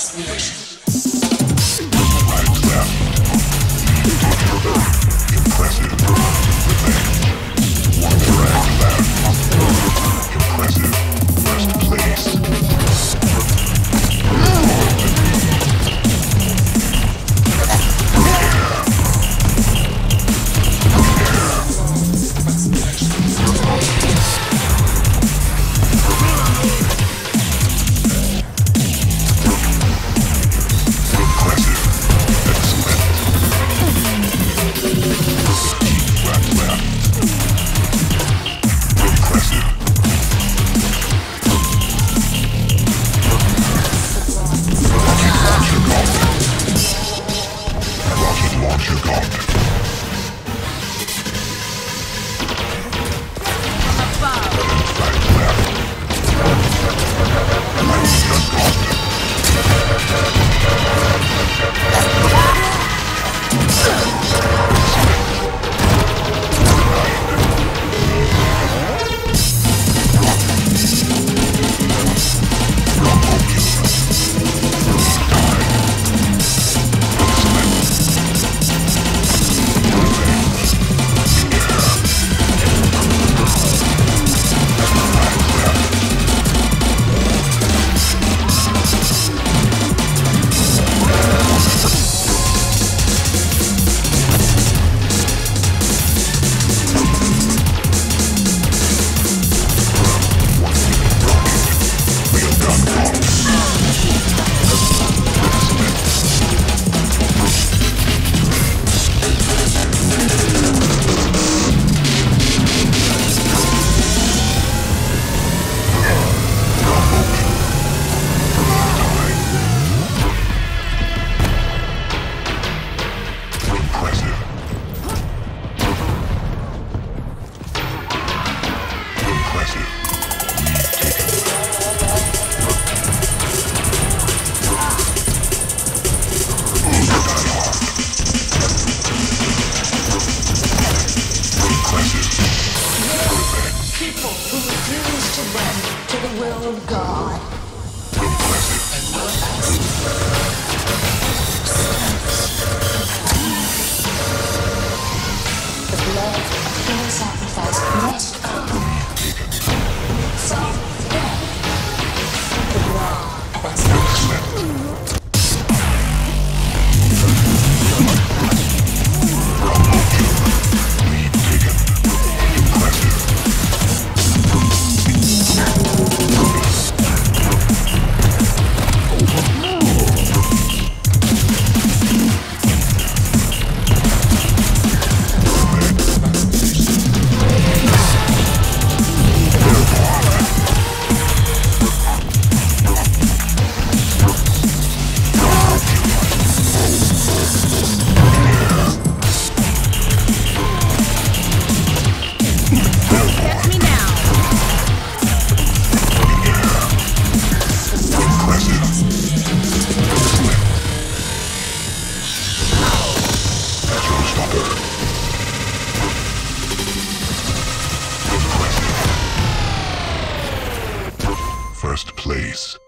Podcast. will of God. First place.